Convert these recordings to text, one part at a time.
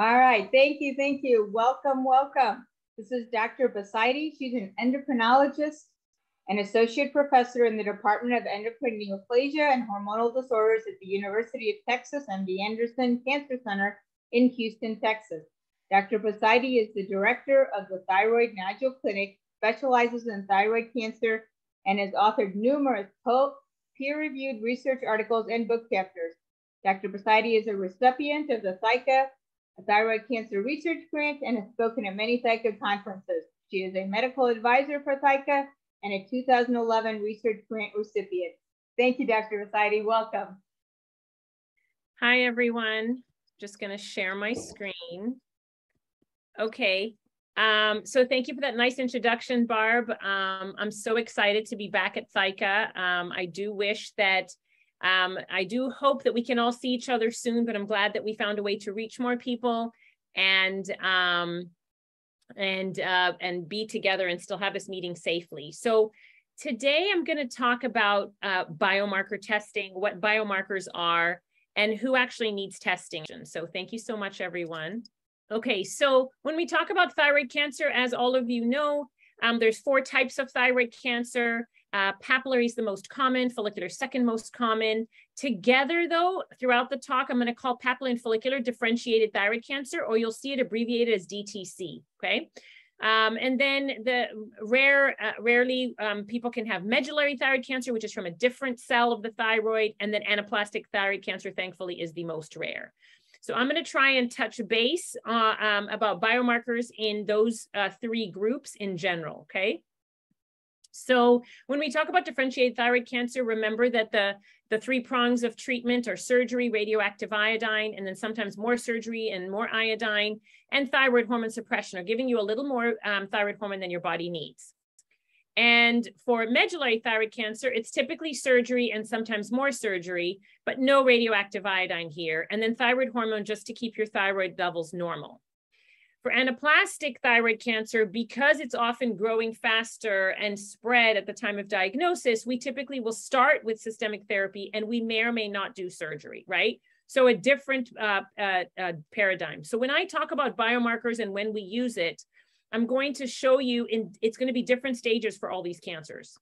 All right, thank you, thank you. Welcome, welcome. This is Dr. Busaidy. She's an endocrinologist and associate professor in the Department of Endocrine Neoplasia and Hormonal Disorders at the University of Texas MD Anderson Cancer Center in Houston, Texas. Dr. Busaidy is the director of the Thyroid Nodule Clinic, specializes in thyroid cancer, and has authored numerous peer-reviewed research articles and book chapters. Dr. Busaidy is a recipient of the ThyCa a thyroid cancer research grant and has spoken at many ThyCa conferences. She is a medical advisor for ThyCa and a 2011 research grant recipient. Thank you, Dr. Busaidy. Welcome. Hi, everyone. Just going to share my screen. Okay. Um, so thank you for that nice introduction, Barb. Um, I'm so excited to be back at ThyCa. Um, I do wish that um, I do hope that we can all see each other soon, but I'm glad that we found a way to reach more people and um, and uh, and be together and still have this meeting safely. So today I'm going to talk about uh, biomarker testing, what biomarkers are, and who actually needs testing. So thank you so much, everyone. Okay, so when we talk about thyroid cancer, as all of you know, um, there's four types of thyroid cancer. Uh, papillary is the most common, follicular second most common. Together though, throughout the talk, I'm gonna call papillary and follicular differentiated thyroid cancer, or you'll see it abbreviated as DTC, okay? Um, and then the rare, uh, rarely um, people can have medullary thyroid cancer, which is from a different cell of the thyroid. And then anaplastic thyroid cancer, thankfully, is the most rare. So I'm going to try and touch base uh, um, about biomarkers in those uh, three groups in general, okay? So when we talk about differentiated thyroid cancer, remember that the, the three prongs of treatment are surgery, radioactive iodine, and then sometimes more surgery and more iodine, and thyroid hormone suppression are giving you a little more um, thyroid hormone than your body needs. And for medullary thyroid cancer, it's typically surgery and sometimes more surgery, but no radioactive iodine here. And then thyroid hormone just to keep your thyroid levels normal. For anaplastic thyroid cancer, because it's often growing faster and spread at the time of diagnosis, we typically will start with systemic therapy and we may or may not do surgery, right? So a different uh, uh, uh, paradigm. So when I talk about biomarkers and when we use it, I'm going to show you in, it's going to be different stages for all these cancers.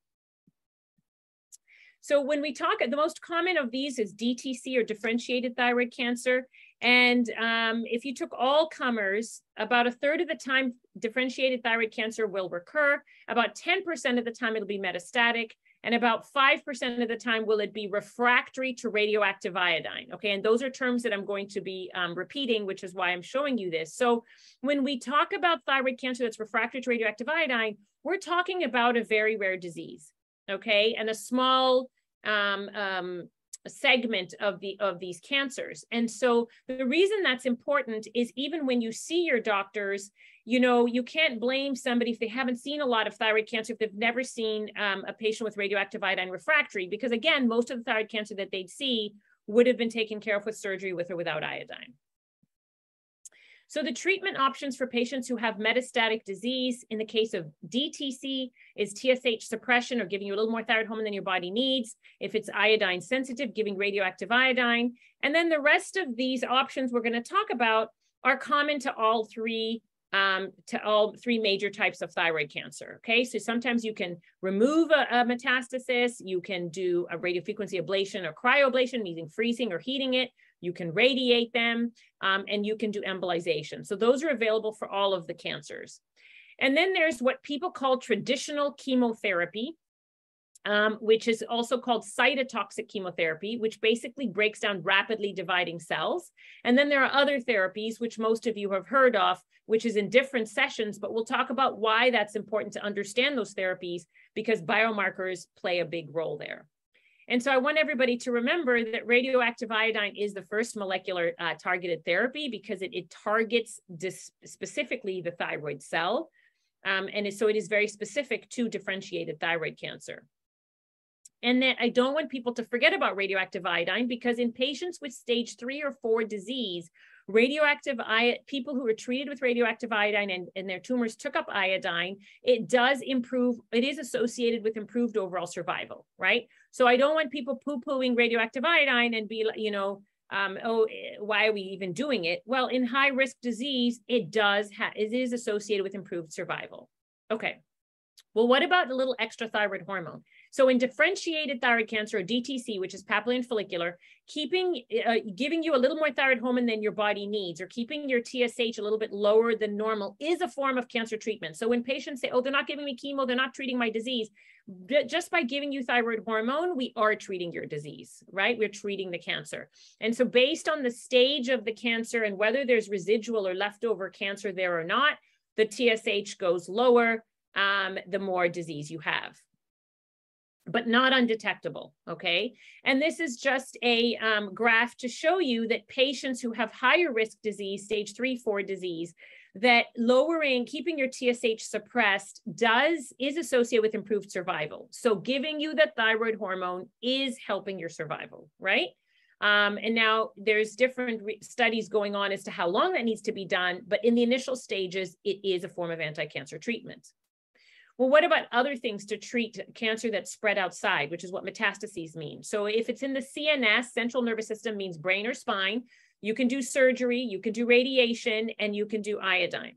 So when we talk, the most common of these is DTC or differentiated thyroid cancer. And um, if you took all comers, about a third of the time, differentiated thyroid cancer will recur. About 10% of the time, it'll be metastatic. And about 5% of the time, will it be refractory to radioactive iodine? Okay, and those are terms that I'm going to be um, repeating, which is why I'm showing you this. So when we talk about thyroid cancer that's refractory to radioactive iodine, we're talking about a very rare disease, okay, and a small um, um, segment of the of these cancers. And so the reason that's important is even when you see your doctors you know you can't blame somebody if they haven't seen a lot of thyroid cancer if they've never seen um, a patient with radioactive iodine refractory because again most of the thyroid cancer that they'd see would have been taken care of with surgery with or without iodine so the treatment options for patients who have metastatic disease in the case of DTC is TSH suppression or giving you a little more thyroid hormone than your body needs. If it's iodine sensitive, giving radioactive iodine. And then the rest of these options we're going to talk about are common to all three um, to all three major types of thyroid cancer. Okay, so sometimes you can remove a, a metastasis, you can do a radiofrequency ablation or cryoablation, meaning freezing or heating it. You can radiate them, um, and you can do embolization. So those are available for all of the cancers. And then there's what people call traditional chemotherapy, um, which is also called cytotoxic chemotherapy, which basically breaks down rapidly dividing cells. And then there are other therapies, which most of you have heard of, which is in different sessions, but we'll talk about why that's important to understand those therapies because biomarkers play a big role there. And so I want everybody to remember that radioactive iodine is the first molecular uh, targeted therapy because it, it targets specifically the thyroid cell. Um, and so it is very specific to differentiated thyroid cancer. And that I don't want people to forget about radioactive iodine because in patients with stage three or four disease, radioactive i people who were treated with radioactive iodine and, and their tumors took up iodine, it does improve, it is associated with improved overall survival, right? So I don't want people poo-pooing radioactive iodine and be, like, you know, um, oh, eh, why are we even doing it? Well, in high risk disease, it does have, it is associated with improved survival. Okay. Well, what about a little extra thyroid hormone? So in differentiated thyroid cancer or DTC, which is papillary and follicular, keeping, uh, giving you a little more thyroid hormone than your body needs or keeping your TSH a little bit lower than normal is a form of cancer treatment. So when patients say, oh, they're not giving me chemo, they're not treating my disease, just by giving you thyroid hormone, we are treating your disease, right? We're treating the cancer. And so based on the stage of the cancer and whether there's residual or leftover cancer there or not, the TSH goes lower, um, the more disease you have but not undetectable, okay? And this is just a um, graph to show you that patients who have higher risk disease, stage three, four disease, that lowering, keeping your TSH suppressed does, is associated with improved survival. So giving you the thyroid hormone is helping your survival, right? Um, and now there's different studies going on as to how long that needs to be done, but in the initial stages, it is a form of anti-cancer treatment. Well, what about other things to treat cancer that's spread outside, which is what metastases mean? So if it's in the CNS, central nervous system means brain or spine, you can do surgery, you can do radiation, and you can do iodine.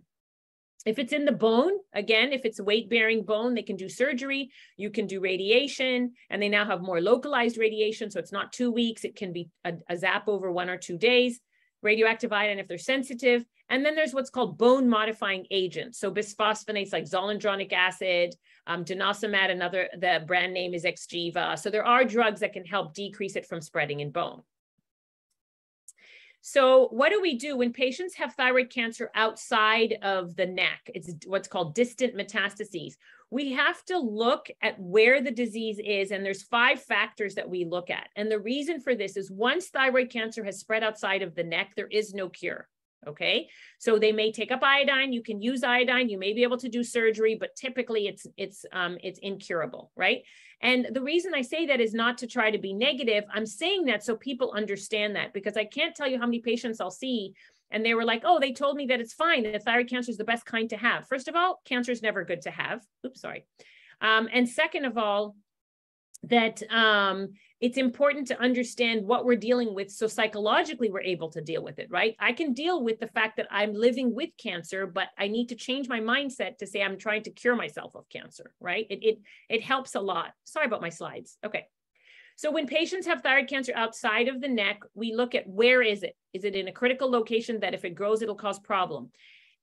If it's in the bone, again, if it's weight bearing bone, they can do surgery, you can do radiation, and they now have more localized radiation. So it's not two weeks, it can be a, a zap over one or two days. Radioactive iodine if they're sensitive. And then there's what's called bone modifying agents. So bisphosphonates like zoledronic acid, um, denosumab, another, the brand name is Xgeva. So there are drugs that can help decrease it from spreading in bone. So what do we do when patients have thyroid cancer outside of the neck? It's what's called distant metastases. We have to look at where the disease is, and there's five factors that we look at. And the reason for this is once thyroid cancer has spread outside of the neck, there is no cure. Okay, so they may take up iodine. You can use iodine. You may be able to do surgery, but typically it's it's um, it's incurable, right? And the reason I say that is not to try to be negative. I'm saying that so people understand that because I can't tell you how many patients I'll see and they were like, oh, they told me that it's fine. That thyroid cancer is the best kind to have. First of all, cancer is never good to have. Oops, sorry. Um, and second of all, that um, it's important to understand what we're dealing with so psychologically we're able to deal with it right? I can deal with the fact that i'm living with cancer but i need to change my mindset to say i'm trying to cure myself of cancer right? It it, it helps a lot. Sorry about my slides. Okay. So when patients have thyroid cancer outside of the neck we look at where is it? Is it in a critical location that if it grows it'll cause problem?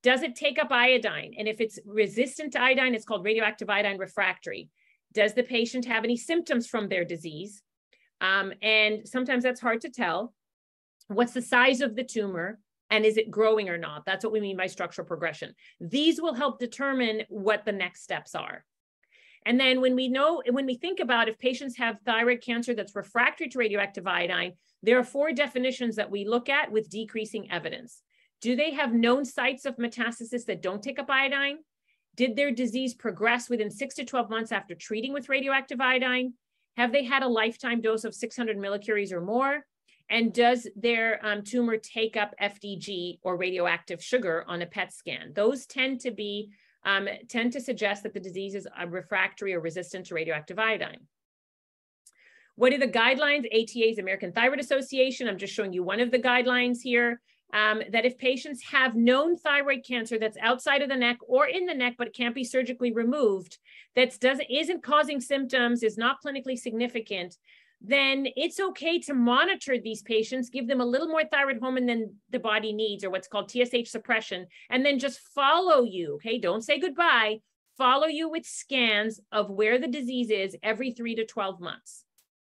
Does it take up iodine? And if it's resistant to iodine it's called radioactive iodine refractory does the patient have any symptoms from their disease um, and sometimes that's hard to tell. What's the size of the tumor? And is it growing or not? That's what we mean by structural progression. These will help determine what the next steps are. And then when we know, when we think about if patients have thyroid cancer that's refractory to radioactive iodine, there are four definitions that we look at with decreasing evidence. Do they have known sites of metastasis that don't take up iodine? Did their disease progress within six to 12 months after treating with radioactive iodine? Have they had a lifetime dose of 600 millicuries or more? And does their um, tumor take up FDG or radioactive sugar on a PET scan? Those tend to be um, tend to suggest that the disease is refractory or resistant to radioactive iodine. What are the guidelines? ATA's American Thyroid Association. I'm just showing you one of the guidelines here um, that if patients have known thyroid cancer that's outside of the neck or in the neck, but can't be surgically removed, that doesn't isn't causing symptoms, is not clinically significant, then it's okay to monitor these patients, give them a little more thyroid hormone than the body needs, or what's called TSH suppression, and then just follow you. Okay, don't say goodbye. Follow you with scans of where the disease is every three to 12 months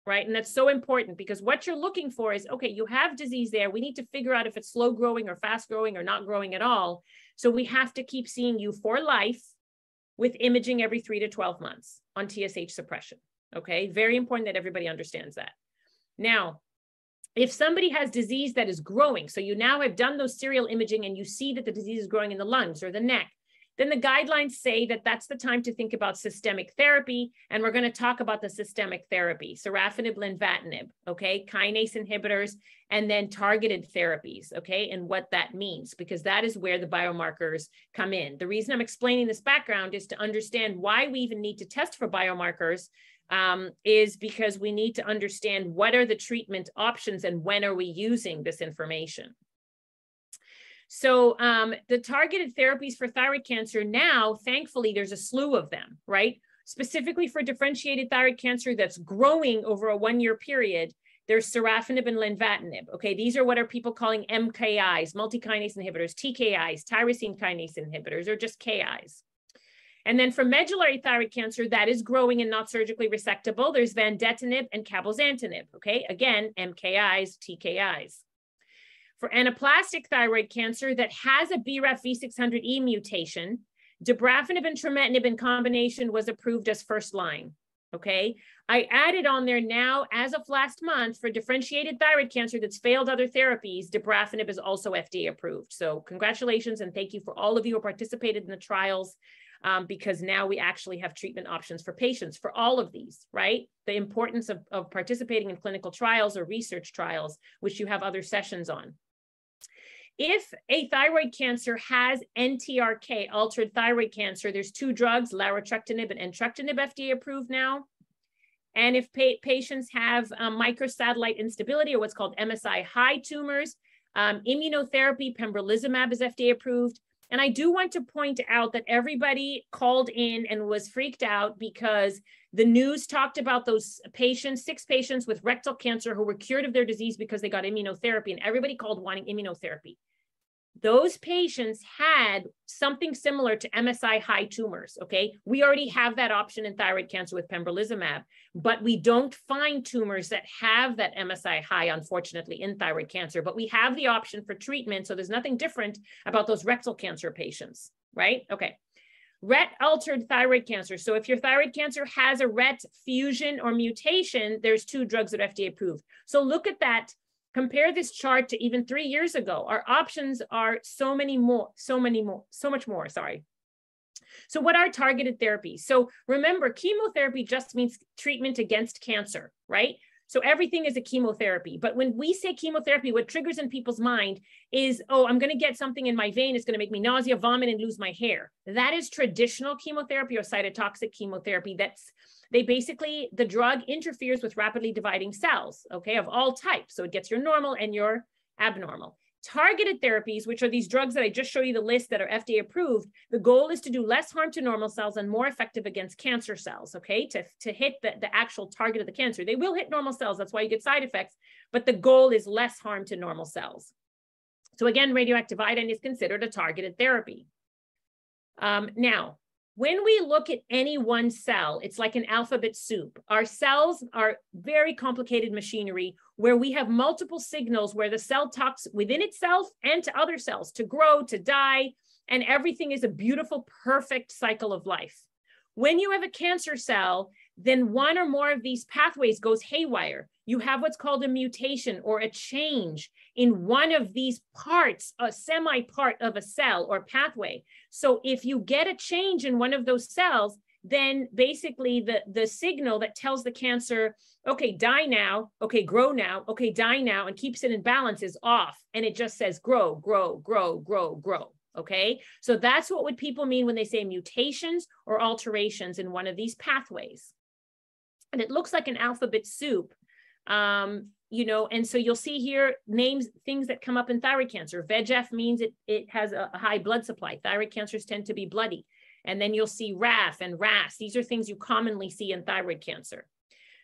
right? And that's so important because what you're looking for is okay, you have disease there. We need to figure out if it's slow growing or fast growing or not growing at all. So we have to keep seeing you for life with imaging every three to 12 months on TSH suppression. Okay, very important that everybody understands that. Now, if somebody has disease that is growing, so you now have done those serial imaging and you see that the disease is growing in the lungs or the neck, then the guidelines say that that's the time to think about systemic therapy. And we're going to talk about the systemic therapy, sorafenib, lenvatinib, okay, kinase inhibitors, and then targeted therapies, okay, and what that means, because that is where the biomarkers come in. The reason I'm explaining this background is to understand why we even need to test for biomarkers um, is because we need to understand what are the treatment options and when are we using this information. So um, the targeted therapies for thyroid cancer now, thankfully, there's a slew of them, right? Specifically for differentiated thyroid cancer that's growing over a one-year period, there's sorafenib and lenvatinib. Okay, these are what are people calling MKIs, multikinase inhibitors, TKIs, tyrosine kinase inhibitors, or just KIs. And then for medullary thyroid cancer that is growing and not surgically resectable, there's vandetanib and cabozantinib. Okay, again, MKIs, TKIs. For anaplastic thyroid cancer that has a BRAF V600E mutation, dabrafenib and trametinib in combination was approved as first line. Okay, I added on there now as of last month for differentiated thyroid cancer that's failed other therapies, dabrafenib is also FDA approved. So congratulations and thank you for all of you who participated in the trials um, because now we actually have treatment options for patients for all of these, right? The importance of, of participating in clinical trials or research trials, which you have other sessions on. If a thyroid cancer has NTRK, altered thyroid cancer, there's two drugs, larotrectinib and entrectinib FDA approved now. And if pa patients have um, microsatellite instability or what's called MSI high tumors, um, immunotherapy, pembrolizumab is FDA approved. And I do want to point out that everybody called in and was freaked out because the news talked about those patients, six patients with rectal cancer who were cured of their disease because they got immunotherapy, and everybody called wanting immunotherapy those patients had something similar to MSI high tumors. Okay. We already have that option in thyroid cancer with pembrolizumab, but we don't find tumors that have that MSI high, unfortunately, in thyroid cancer. But we have the option for treatment. So there's nothing different about those rectal cancer patients, right? Okay. RET altered thyroid cancer. So if your thyroid cancer has a RET fusion or mutation, there's two drugs that FDA approved. So look at that compare this chart to even three years ago. Our options are so many more so many more so much more sorry. So what are targeted therapies? So remember chemotherapy just means treatment against cancer right so everything is a chemotherapy. But when we say chemotherapy, what triggers in people's mind is, oh, I'm going to get something in my vein. It's going to make me nausea, vomit, and lose my hair. That is traditional chemotherapy or cytotoxic chemotherapy. That's they basically, the drug interferes with rapidly dividing cells, okay, of all types. So it gets your normal and your abnormal. Targeted therapies, which are these drugs that I just showed you the list that are FDA approved, the goal is to do less harm to normal cells and more effective against cancer cells, okay, to, to hit the, the actual target of the cancer. They will hit normal cells, that's why you get side effects, but the goal is less harm to normal cells. So again, radioactive iodine is considered a targeted therapy. Um, now, when we look at any one cell, it's like an alphabet soup. Our cells are very complicated machinery where we have multiple signals where the cell talks within itself and to other cells to grow, to die, and everything is a beautiful, perfect cycle of life. When you have a cancer cell, then one or more of these pathways goes haywire. You have what's called a mutation or a change in one of these parts, a semi part of a cell or pathway. So if you get a change in one of those cells, then basically the, the signal that tells the cancer, okay, die now, okay, grow now, okay, die now, and keeps it in balance is off. And it just says grow, grow, grow, grow, grow. Okay, so that's what would people mean when they say mutations or alterations in one of these pathways. And it looks like an alphabet soup. Um, you know, and so you'll see here names, things that come up in thyroid cancer. VEGF means it, it has a high blood supply. Thyroid cancers tend to be bloody. And then you'll see RAF and RAS. These are things you commonly see in thyroid cancer.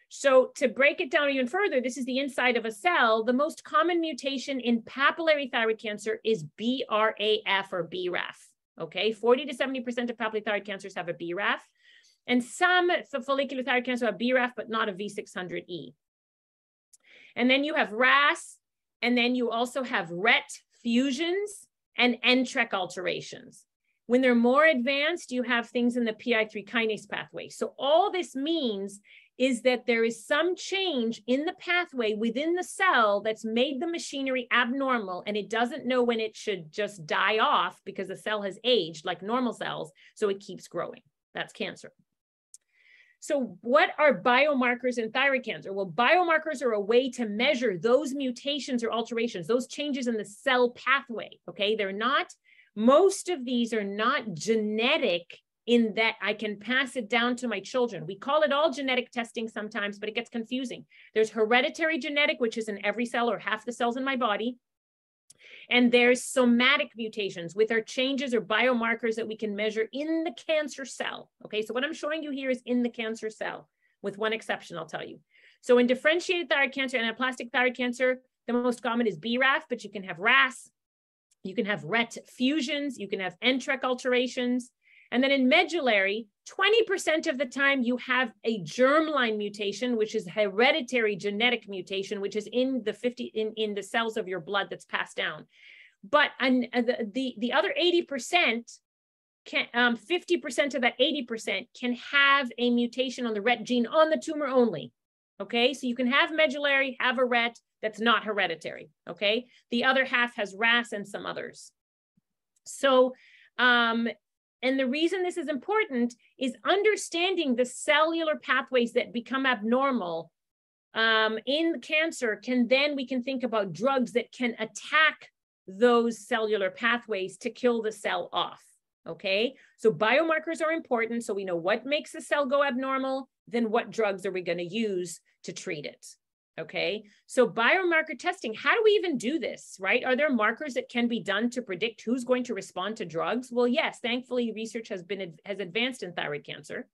So to break it down even further, this is the inside of a cell. The most common mutation in papillary thyroid cancer is BRAF or BRAF. Okay, 40 to 70% of papillary thyroid cancers have a BRAF. And some follicular thyroid cancer have BRAF, but not a V600E. And then you have RAS, and then you also have RET fusions and NTRK alterations. When they're more advanced, you have things in the PI3 kinase pathway. So all this means is that there is some change in the pathway within the cell that's made the machinery abnormal and it doesn't know when it should just die off because the cell has aged like normal cells. So it keeps growing. That's cancer. So what are biomarkers in thyroid cancer? Well, biomarkers are a way to measure those mutations or alterations, those changes in the cell pathway, okay? They're not, most of these are not genetic in that I can pass it down to my children. We call it all genetic testing sometimes, but it gets confusing. There's hereditary genetic, which is in every cell or half the cells in my body. And there's somatic mutations, with our changes or biomarkers that we can measure in the cancer cell. Okay, so what I'm showing you here is in the cancer cell, with one exception, I'll tell you. So in differentiated thyroid cancer and aplastic thyroid cancer, the most common is BRAF, but you can have RAS, you can have RET fusions, you can have NTRK alterations. And then in medullary, 20% of the time you have a germline mutation, which is hereditary genetic mutation, which is in the 50 in, in the cells of your blood that's passed down. But and the, the, the other 80% can um, 50% of that 80% can have a mutation on the RET gene on the tumor only. Okay, so you can have medullary, have a RET that's not hereditary. Okay, the other half has RAS and some others. So, um, and the reason this is important is understanding the cellular pathways that become abnormal um, in cancer can then we can think about drugs that can attack those cellular pathways to kill the cell off. Okay, so biomarkers are important. So we know what makes the cell go abnormal, then what drugs are we going to use to treat it? Okay, so biomarker testing, how do we even do this, right? Are there markers that can be done to predict who's going to respond to drugs? Well, yes, thankfully research has been has advanced in thyroid cancer.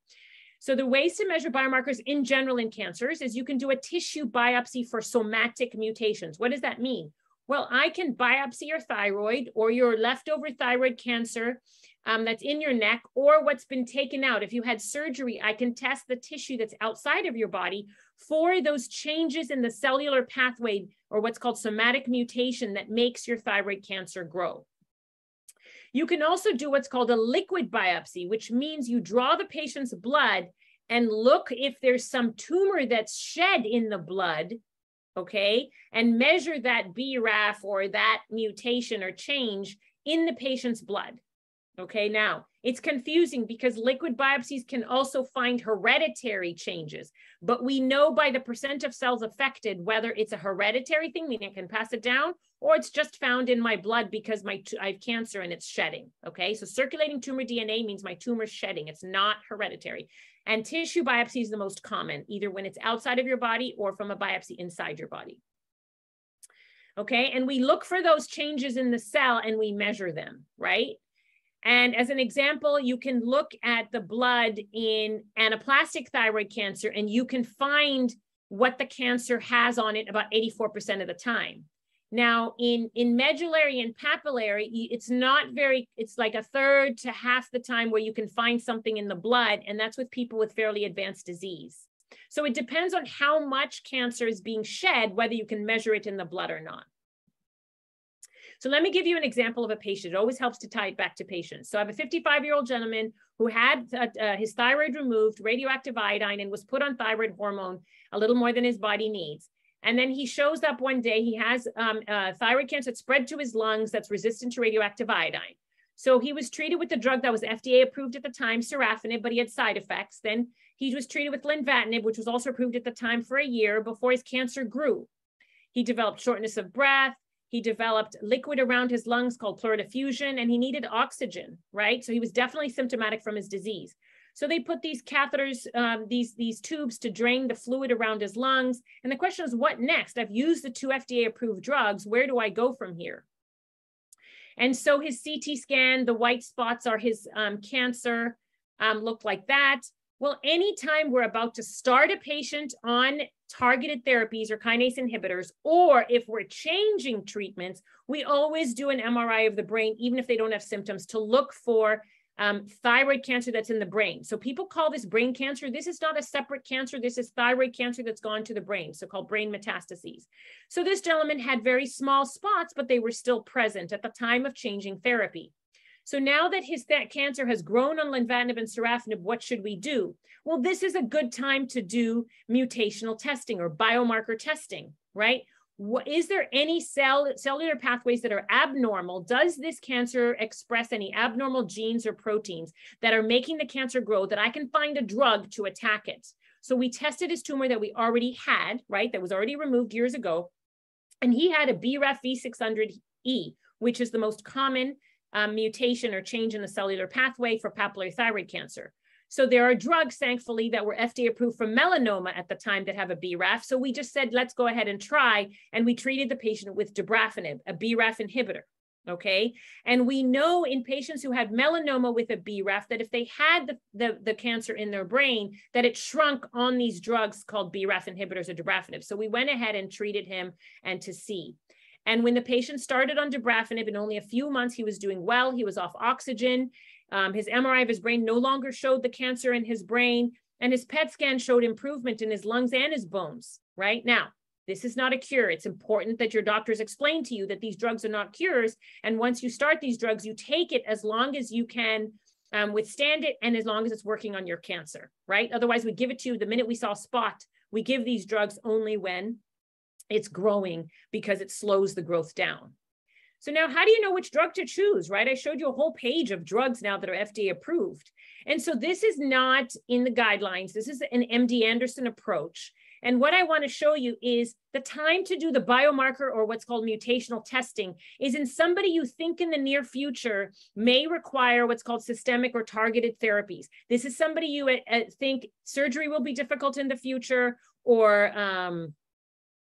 So the ways to measure biomarkers in general in cancers is you can do a tissue biopsy for somatic mutations. What does that mean? Well, I can biopsy your thyroid or your leftover thyroid cancer um, that's in your neck or what's been taken out. If you had surgery, I can test the tissue that's outside of your body for those changes in the cellular pathway or what's called somatic mutation that makes your thyroid cancer grow. You can also do what's called a liquid biopsy, which means you draw the patient's blood and look if there's some tumor that's shed in the blood, okay, and measure that BRAF or that mutation or change in the patient's blood. Okay, now it's confusing because liquid biopsies can also find hereditary changes, but we know by the percent of cells affected whether it's a hereditary thing, meaning I can pass it down, or it's just found in my blood because my I have cancer and it's shedding. Okay, so circulating tumor DNA means my tumor's shedding, it's not hereditary. And tissue biopsy is the most common, either when it's outside of your body or from a biopsy inside your body. Okay, and we look for those changes in the cell and we measure them, right? And as an example, you can look at the blood in anaplastic thyroid cancer and you can find what the cancer has on it about 84% of the time. Now, in, in medullary and papillary, it's not very, it's like a third to half the time where you can find something in the blood, and that's with people with fairly advanced disease. So it depends on how much cancer is being shed, whether you can measure it in the blood or not. So let me give you an example of a patient. It always helps to tie it back to patients. So I have a 55 year old gentleman who had uh, uh, his thyroid removed, radioactive iodine, and was put on thyroid hormone a little more than his body needs. And then he shows up one day, he has um, uh, thyroid cancer that spread to his lungs that's resistant to radioactive iodine. So he was treated with the drug that was FDA approved at the time, sorafenib, but he had side effects. Then he was treated with lenvatinib, which was also approved at the time for a year before his cancer grew. He developed shortness of breath, he developed liquid around his lungs called pleural effusion, and he needed oxygen, right? So he was definitely symptomatic from his disease. So they put these catheters, um, these, these tubes to drain the fluid around his lungs. And the question is, what next? I've used the two FDA approved drugs. Where do I go from here? And so his CT scan, the white spots are his um, cancer, um, looked like that. Well, anytime we're about to start a patient on targeted therapies or kinase inhibitors, or if we're changing treatments, we always do an MRI of the brain, even if they don't have symptoms, to look for um, thyroid cancer that's in the brain. So people call this brain cancer. This is not a separate cancer. This is thyroid cancer that's gone to the brain, so called brain metastases. So this gentleman had very small spots, but they were still present at the time of changing therapy. So now that his cancer has grown on lenvatinib and sorafenib, what should we do? Well, this is a good time to do mutational testing or biomarker testing, right? What, is there any cell cellular pathways that are abnormal? Does this cancer express any abnormal genes or proteins that are making the cancer grow that I can find a drug to attack it? So we tested his tumor that we already had, right? That was already removed years ago. And he had a BRAF V600E, which is the most common um, mutation or change in the cellular pathway for papillary thyroid cancer. So there are drugs, thankfully, that were FDA approved for melanoma at the time that have a BRAF. So we just said, let's go ahead and try. And we treated the patient with dabrafenib, a BRAF inhibitor. Okay. And we know in patients who had melanoma with a BRAF that if they had the, the, the cancer in their brain, that it shrunk on these drugs called BRAF inhibitors or dabrafenib. So we went ahead and treated him and to see. And when the patient started on dabrafenib in only a few months, he was doing well. He was off oxygen. Um, his MRI of his brain no longer showed the cancer in his brain, and his PET scan showed improvement in his lungs and his bones. Right now, this is not a cure. It's important that your doctors explain to you that these drugs are not cures. And once you start these drugs, you take it as long as you can um, withstand it and as long as it's working on your cancer, right? Otherwise, we give it to you the minute we saw spot. We give these drugs only when it's growing because it slows the growth down. So now how do you know which drug to choose, right? I showed you a whole page of drugs now that are FDA approved. And so this is not in the guidelines. This is an MD Anderson approach. And what I want to show you is the time to do the biomarker or what's called mutational testing is in somebody you think in the near future may require what's called systemic or targeted therapies. This is somebody you uh, think surgery will be difficult in the future or um,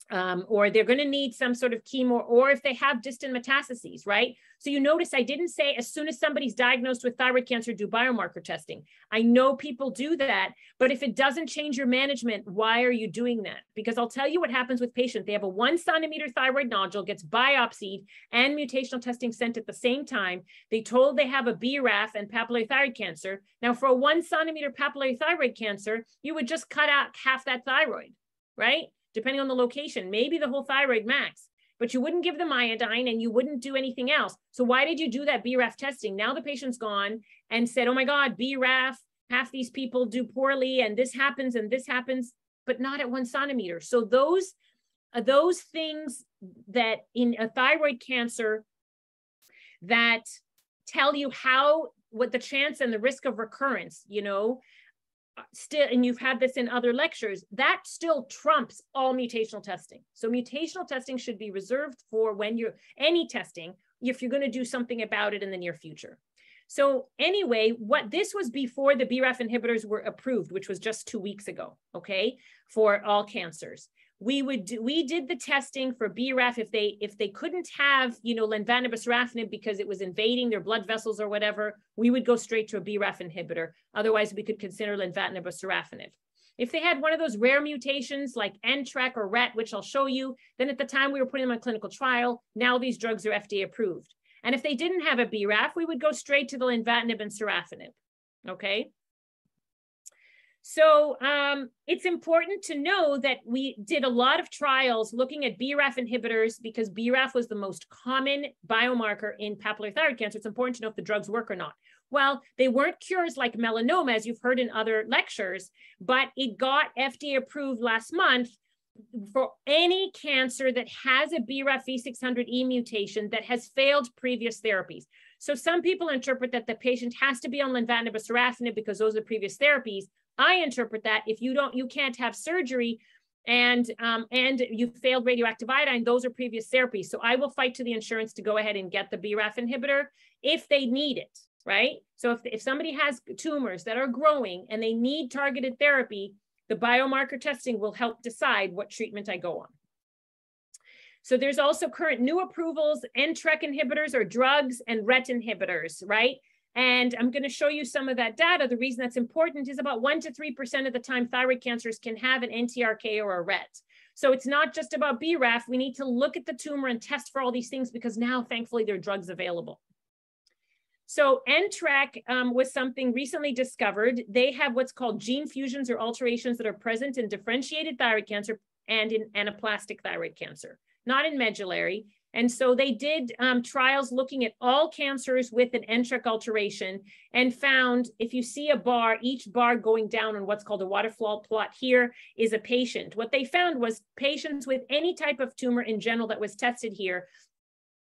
um, or they're going to need some sort of chemo, or if they have distant metastases, right? So you notice I didn't say as soon as somebody's diagnosed with thyroid cancer, do biomarker testing. I know people do that, but if it doesn't change your management, why are you doing that? Because I'll tell you what happens with patients. They have a one centimeter thyroid nodule, gets biopsied and mutational testing sent at the same time. They told they have a BRAF and papillary thyroid cancer. Now, for a one centimeter papillary thyroid cancer, you would just cut out half that thyroid, right? Depending on the location, maybe the whole thyroid max, but you wouldn't give them iodine and you wouldn't do anything else. So why did you do that BRAF testing? Now the patient's gone and said, oh my God, BRAF, half these people do poorly and this happens and this happens, but not at one centimeter. So those, uh, those things that in a thyroid cancer that tell you how what the chance and the risk of recurrence you know still, and you've had this in other lectures, that still trumps all mutational testing. So mutational testing should be reserved for when you're any testing, if you're going to do something about it in the near future. So anyway, what this was before the BRAF inhibitors were approved, which was just two weeks ago, okay, for all cancers we would do, we did the testing for BRAF if they if they couldn't have you know lenvatinib sorafenib because it was invading their blood vessels or whatever, we would go straight to a BRAF inhibitor. Otherwise, we could consider lenvatinib or sorafenib. If they had one of those rare mutations like NTRK or RET, which I'll show you, then at the time we were putting them on clinical trial, now these drugs are FDA approved. And if they didn't have a BRAF, we would go straight to the lenvatinib and sorafenib. Okay. So um, it's important to know that we did a lot of trials looking at BRAF inhibitors because BRAF was the most common biomarker in papillary thyroid cancer. It's important to know if the drugs work or not. Well, they weren't cures like melanoma, as you've heard in other lectures, but it got FDA approved last month for any cancer that has a BRAF V600E mutation that has failed previous therapies. So some people interpret that the patient has to be on lenvatinib or sorafenib because those are previous therapies. I interpret that if you don't, you can't have surgery and um, and you failed radioactive iodine, those are previous therapies. So I will fight to the insurance to go ahead and get the BRAF inhibitor if they need it, right? So if, if somebody has tumors that are growing and they need targeted therapy, the biomarker testing will help decide what treatment I go on. So there's also current new approvals, NTRK inhibitors or drugs and RET inhibitors, right? And I'm going to show you some of that data. The reason that's important is about 1% to 3% of the time thyroid cancers can have an NTRK or a RET. So it's not just about BRAF. We need to look at the tumor and test for all these things because now, thankfully, there are drugs available. So NTRK um, was something recently discovered. They have what's called gene fusions or alterations that are present in differentiated thyroid cancer and in anaplastic thyroid cancer, not in medullary. And so they did um, trials looking at all cancers with an NTRK alteration and found if you see a bar, each bar going down on what's called a waterfall plot here is a patient. What they found was patients with any type of tumor in general that was tested here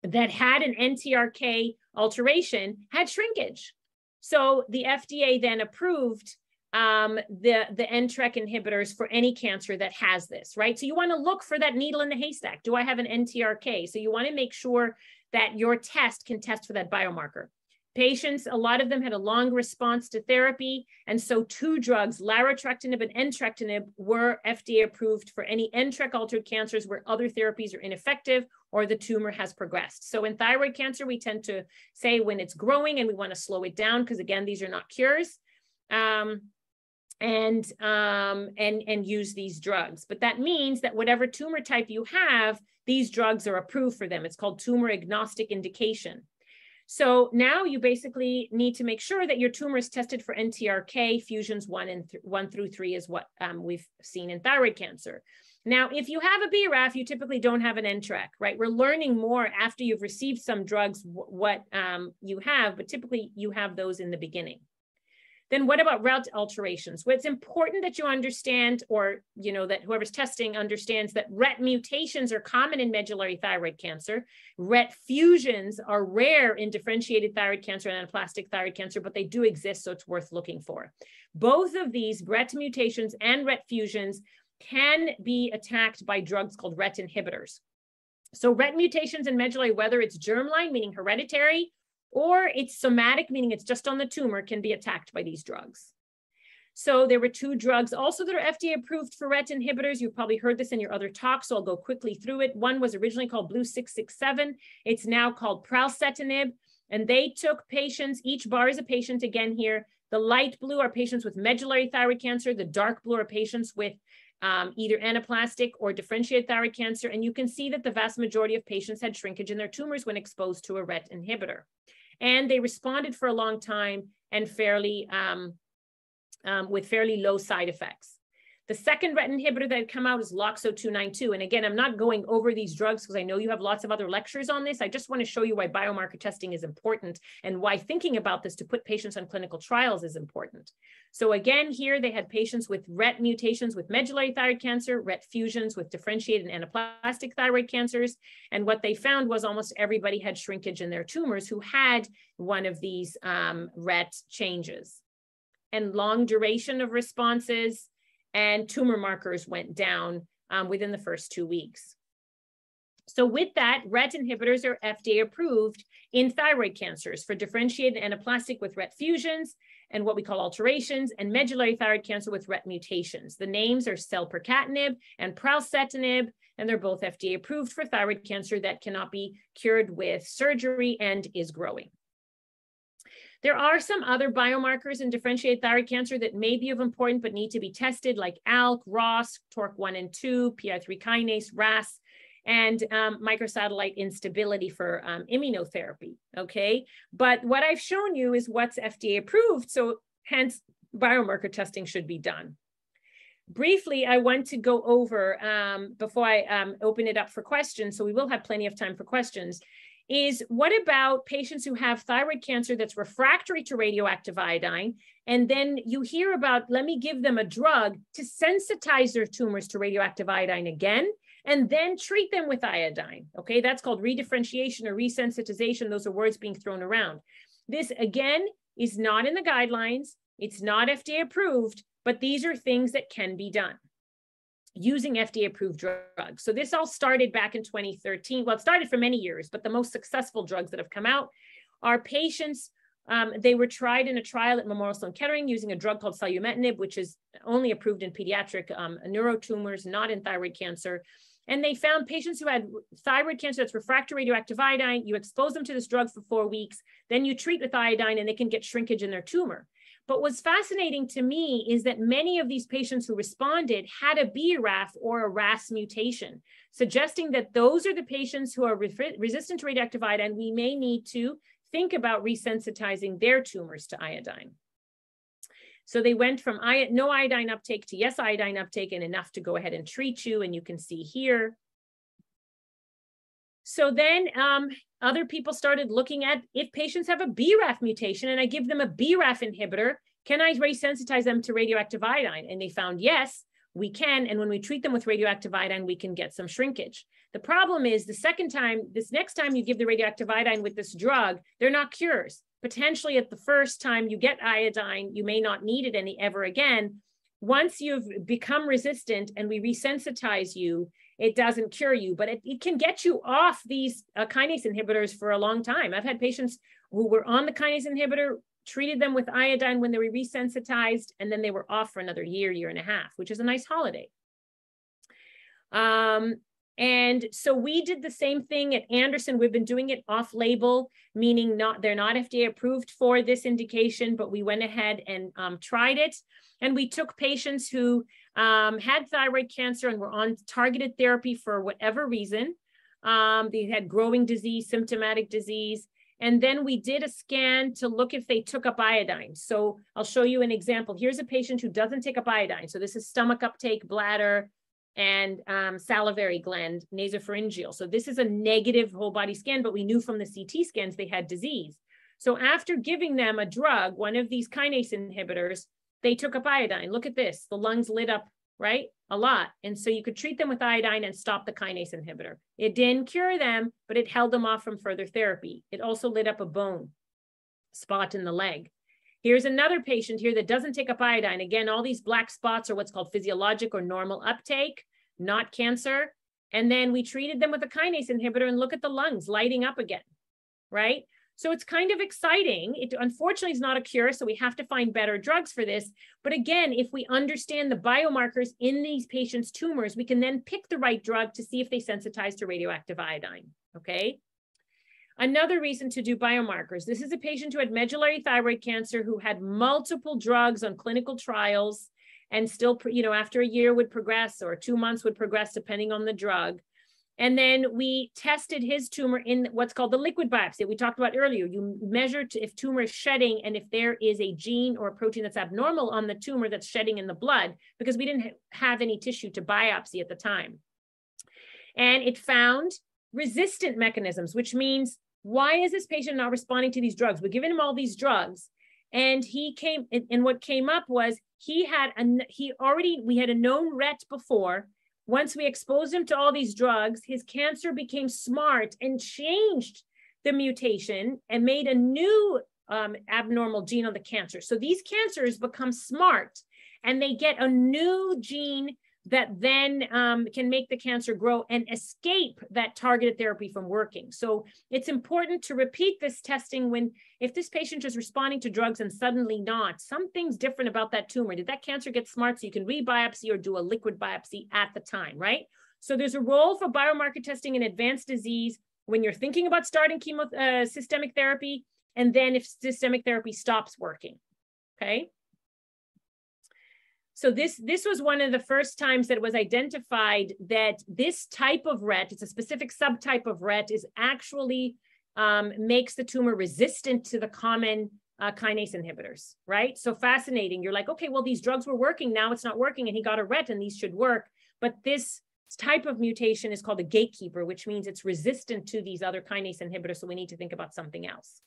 that had an NTRK alteration had shrinkage. So the FDA then approved um, the, the NTRK inhibitors for any cancer that has this, right? So you want to look for that needle in the haystack. Do I have an NTRK? So you want to make sure that your test can test for that biomarker. Patients, a lot of them had a long response to therapy. And so two drugs, larotrectinib and entrectinib, were FDA approved for any NTRK altered cancers where other therapies are ineffective or the tumor has progressed. So in thyroid cancer, we tend to say when it's growing and we want to slow it down because again, these are not cures. Um, and um, and and use these drugs. But that means that whatever tumor type you have, these drugs are approved for them. It's called tumor agnostic indication. So now you basically need to make sure that your tumor is tested for NTRK fusions one and one through three is what um, we've seen in thyroid cancer. Now, if you have a BRAF, you typically don't have an NTRK, right? We're learning more after you've received some drugs what um, you have, but typically you have those in the beginning. Then what about RET alterations? Well, it's important that you understand, or you know, that whoever's testing understands that RET mutations are common in medullary thyroid cancer. RET fusions are rare in differentiated thyroid cancer and anaplastic thyroid cancer, but they do exist, so it's worth looking for. Both of these RET mutations and RET fusions can be attacked by drugs called RET inhibitors. So RET mutations in medullary, whether it's germline, meaning hereditary, or it's somatic, meaning it's just on the tumor, can be attacked by these drugs. So there were two drugs also that are FDA approved for RET inhibitors. You've probably heard this in your other talks, so I'll go quickly through it. One was originally called BLU-667. It's now called pralsetinib. And they took patients, each bar is a patient again here. The light blue are patients with medullary thyroid cancer. The dark blue are patients with um, either anaplastic or differentiated thyroid cancer. And you can see that the vast majority of patients had shrinkage in their tumors when exposed to a RET inhibitor and they responded for a long time and fairly um, um, with fairly low side effects. The second RET inhibitor that had come out is LOXO292. And again, I'm not going over these drugs because I know you have lots of other lectures on this. I just want to show you why biomarker testing is important and why thinking about this to put patients on clinical trials is important. So again, here they had patients with RET mutations with medullary thyroid cancer, RET fusions with differentiated and anaplastic thyroid cancers. And what they found was almost everybody had shrinkage in their tumors who had one of these um, RET changes. And long duration of responses, and tumor markers went down um, within the first two weeks. So with that, RET inhibitors are FDA approved in thyroid cancers for differentiated anaplastic with RET fusions and what we call alterations and medullary thyroid cancer with RET mutations. The names are selpercatinib and pralsetinib, and they're both FDA approved for thyroid cancer that cannot be cured with surgery and is growing. There are some other biomarkers in differentiated thyroid cancer that may be of importance but need to be tested, like ALK, ROS, TORC1 and 2, PI3 kinase, RAS, and um, microsatellite instability for um, immunotherapy. Okay. But what I've shown you is what's FDA approved. So, hence, biomarker testing should be done. Briefly, I want to go over um, before I um, open it up for questions. So, we will have plenty of time for questions is what about patients who have thyroid cancer that's refractory to radioactive iodine? And then you hear about, let me give them a drug to sensitize their tumors to radioactive iodine again, and then treat them with iodine. Okay, that's called redifferentiation or resensitization. Those are words being thrown around. This, again, is not in the guidelines, it's not FDA approved, but these are things that can be done using FDA approved drugs. So this all started back in 2013. Well, it started for many years, but the most successful drugs that have come out are patients. Um, they were tried in a trial at Memorial Sloan Kettering using a drug called selumetinib, which is only approved in pediatric um, neurotumors, not in thyroid cancer. And they found patients who had thyroid cancer that's refractory to radioactive iodine. You expose them to this drug for four weeks, then you treat with iodine, and they can get shrinkage in their tumor. But what's fascinating to me is that many of these patients who responded had a BRAF or a RAS mutation, suggesting that those are the patients who are re resistant to radioactive iodine. We may need to think about resensitizing their tumors to iodine. So they went from no iodine uptake to yes iodine uptake and enough to go ahead and treat you. And you can see here. So then um, other people started looking at if patients have a BRAF mutation and I give them a BRAF inhibitor, can I resensitize them to radioactive iodine? And they found yes, we can. And when we treat them with radioactive iodine, we can get some shrinkage. The problem is the second time, this next time you give the radioactive iodine with this drug, they're not cures. Potentially at the first time you get iodine, you may not need it any ever again. once you've become resistant and we resensitize you, it doesn't cure you, but it, it can get you off these uh, kinase inhibitors for a long time. I've had patients who were on the kinase inhibitor, treated them with iodine when they were resensitized, and then they were off for another year, year and a half, which is a nice holiday. Um, and so we did the same thing at Anderson. We've been doing it off label, meaning not they're not FDA approved for this indication, but we went ahead and um, tried it. And we took patients who um, had thyroid cancer and were on targeted therapy for whatever reason. Um, they had growing disease, symptomatic disease. And then we did a scan to look if they took up iodine. So I'll show you an example. Here's a patient who doesn't take up iodine. So this is stomach uptake, bladder, and um, salivary gland, nasopharyngeal. So this is a negative whole body scan, but we knew from the CT scans they had disease. So after giving them a drug, one of these kinase inhibitors, they took up iodine. Look at this, the lungs lit up, right? A lot. And so you could treat them with iodine and stop the kinase inhibitor. It didn't cure them, but it held them off from further therapy. It also lit up a bone spot in the leg. Here's another patient here that doesn't take up iodine. Again, all these black spots are what's called physiologic or normal uptake, not cancer. And then we treated them with a kinase inhibitor and look at the lungs lighting up again, right? So it's kind of exciting. It unfortunately is not a cure, so we have to find better drugs for this. But again, if we understand the biomarkers in these patients' tumors, we can then pick the right drug to see if they sensitize to radioactive iodine, okay? Another reason to do biomarkers. This is a patient who had medullary thyroid cancer who had multiple drugs on clinical trials and still, you know, after a year would progress or two months would progress depending on the drug. And then we tested his tumor in what's called the liquid biopsy we talked about earlier. You measure if tumor is shedding and if there is a gene or a protein that's abnormal on the tumor that's shedding in the blood, because we didn't have any tissue to biopsy at the time. And it found resistant mechanisms, which means why is this patient not responding to these drugs? We're giving him all these drugs. And he came, and, what came up was he had, a, he already, we had a known RET before. Once we exposed him to all these drugs, his cancer became smart and changed the mutation and made a new um, abnormal gene on the cancer. So these cancers become smart and they get a new gene that then um, can make the cancer grow and escape that targeted therapy from working. So it's important to repeat this testing when, if this patient is responding to drugs and suddenly not, something's different about that tumor. Did that cancer get smart so you can rebiopsy or do a liquid biopsy at the time, right? So there's a role for biomarker testing in advanced disease when you're thinking about starting chemo, uh, systemic therapy, and then if systemic therapy stops working, okay? So this, this was one of the first times that was identified that this type of RET, it's a specific subtype of RET, is actually um, makes the tumor resistant to the common uh, kinase inhibitors, right? So fascinating. You're like, okay, well, these drugs were working. Now it's not working. And he got a RET and these should work. But this type of mutation is called a gatekeeper, which means it's resistant to these other kinase inhibitors. So we need to think about something else.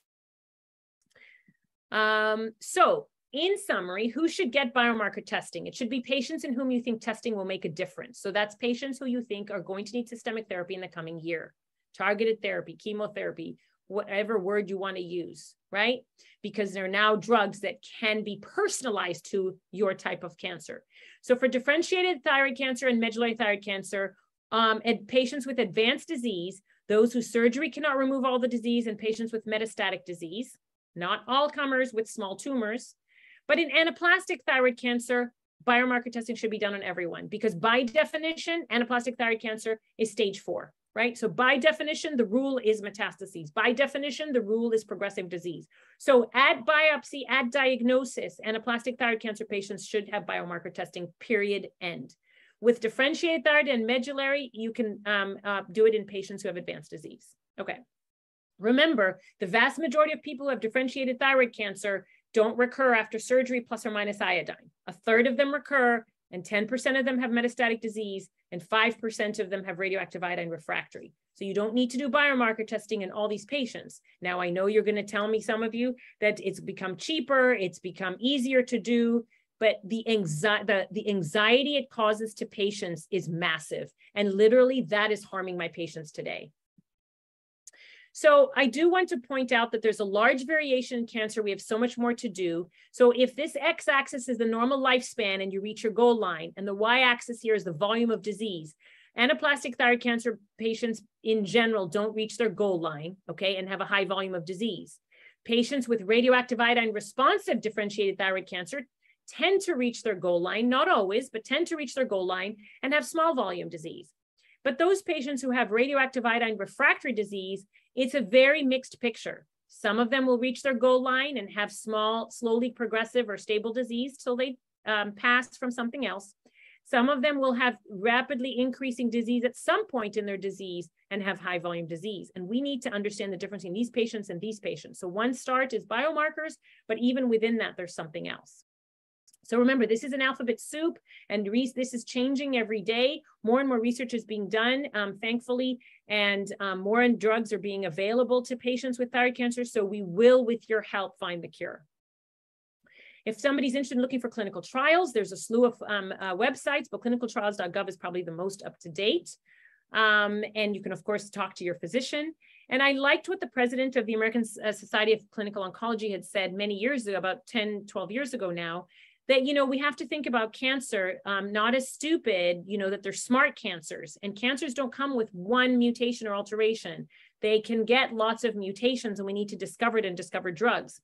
Um, so in summary, who should get biomarker testing? It should be patients in whom you think testing will make a difference. So that's patients who you think are going to need systemic therapy in the coming year, targeted therapy, chemotherapy, whatever word you want to use, right? Because there are now drugs that can be personalized to your type of cancer. So for differentiated thyroid cancer and medullary thyroid cancer, um, and patients with advanced disease, those whose surgery cannot remove all the disease, and patients with metastatic disease, not all comers with small tumors, but in anaplastic thyroid cancer, biomarker testing should be done on everyone because by definition, anaplastic thyroid cancer is stage four, right? So by definition, the rule is metastases. By definition, the rule is progressive disease. So at biopsy, at diagnosis, anaplastic thyroid cancer patients should have biomarker testing, period, end. With differentiated thyroid and medullary, you can um, uh, do it in patients who have advanced disease. Okay. Remember, the vast majority of people who have differentiated thyroid cancer don't recur after surgery plus or minus iodine. A third of them recur, and 10% of them have metastatic disease, and 5% of them have radioactive iodine refractory. So you don't need to do biomarker testing in all these patients. Now, I know you're going to tell me, some of you, that it's become cheaper, it's become easier to do, but the anxiety, the, the anxiety it causes to patients is massive. And literally, that is harming my patients today. So I do want to point out that there's a large variation in cancer. We have so much more to do. So if this x-axis is the normal lifespan and you reach your goal line, and the y-axis here is the volume of disease, anaplastic thyroid cancer patients in general don't reach their goal line, okay, and have a high volume of disease. Patients with radioactive iodine responsive differentiated thyroid cancer tend to reach their goal line, not always, but tend to reach their goal line and have small volume disease. But those patients who have radioactive iodine refractory disease, it's a very mixed picture. Some of them will reach their goal line and have small, slowly progressive or stable disease till they um, pass from something else. Some of them will have rapidly increasing disease at some point in their disease and have high volume disease. And we need to understand the difference in these patients and these patients. So one start is biomarkers, but even within that, there's something else. So remember, this is an alphabet soup, and this is changing every day. More and more research is being done, um, thankfully, and um, more and drugs are being available to patients with thyroid cancer. So we will, with your help, find the cure. If somebody's interested in looking for clinical trials, there's a slew of um, uh, websites, but clinicaltrials.gov is probably the most up to date. Um, and you can, of course, talk to your physician. And I liked what the president of the American uh, Society of Clinical Oncology had said many years ago, about 10, 12 years ago now, that you know we have to think about cancer um, not as stupid you know that they're smart cancers. And cancers don't come with one mutation or alteration. They can get lots of mutations and we need to discover it and discover drugs.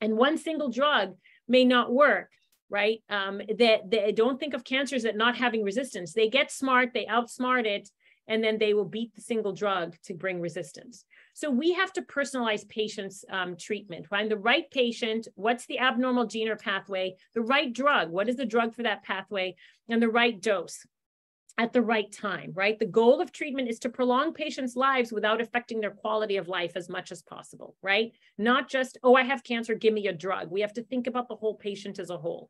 And one single drug may not work right? Um, that they, they don't think of cancers as not having resistance. They get smart they outsmart it and then they will beat the single drug to bring resistance so we have to personalize patients' um, treatment, find the right patient, what's the abnormal gene or pathway, the right drug, what is the drug for that pathway, and the right dose at the right time, right? The goal of treatment is to prolong patients' lives without affecting their quality of life as much as possible, right? Not just, oh, I have cancer, give me a drug. We have to think about the whole patient as a whole.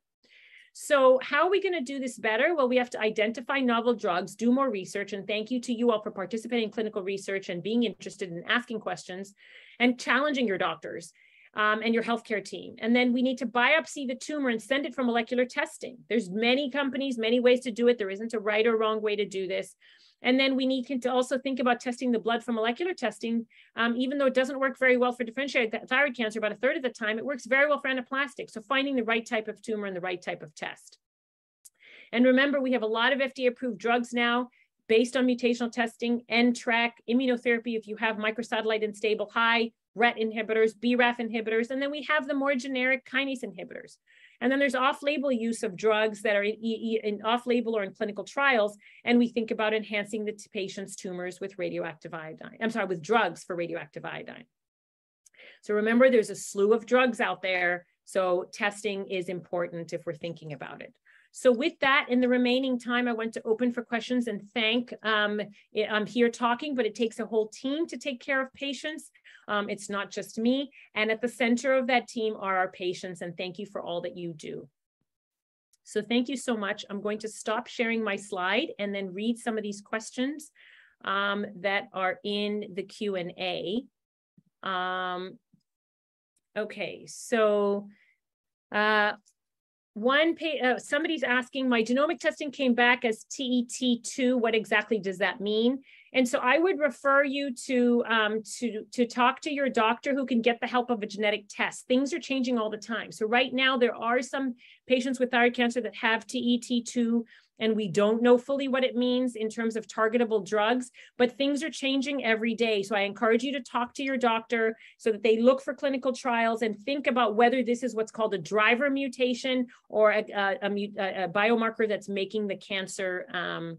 So how are we going to do this better? Well, we have to identify novel drugs, do more research, and thank you to you all for participating in clinical research and being interested in asking questions and challenging your doctors um, and your healthcare team. And then we need to biopsy the tumor and send it for molecular testing. There's many companies, many ways to do it. There isn't a right or wrong way to do this. And then we need to also think about testing the blood for molecular testing. Um, even though it doesn't work very well for differentiated thyroid cancer, about a third of the time, it works very well for anaplastic. So finding the right type of tumor and the right type of test. And remember, we have a lot of FDA approved drugs now based on mutational testing, NTRK, immunotherapy if you have microsatellite unstable high, RET inhibitors, BRAF inhibitors, and then we have the more generic kinase inhibitors. And then there's off-label use of drugs that are in, in off-label or in clinical trials, and we think about enhancing the patient's tumors with radioactive iodine. I'm sorry, with drugs for radioactive iodine. So remember, there's a slew of drugs out there, so testing is important if we're thinking about it. So with that, in the remaining time, I want to open for questions and thank, um, I'm here talking, but it takes a whole team to take care of patients. Um, it's not just me. And at the center of that team are our patients. And thank you for all that you do. So thank you so much. I'm going to stop sharing my slide and then read some of these questions um, that are in the Q&A. Um, okay, so uh, one pay, uh, somebody's asking, my genomic testing came back as TET2. What exactly does that mean? And so I would refer you to, um, to, to talk to your doctor who can get the help of a genetic test. Things are changing all the time. So right now there are some patients with thyroid cancer that have TET2 and we don't know fully what it means in terms of targetable drugs, but things are changing every day. So I encourage you to talk to your doctor so that they look for clinical trials and think about whether this is what's called a driver mutation or a, a, a, a biomarker that's making the cancer um,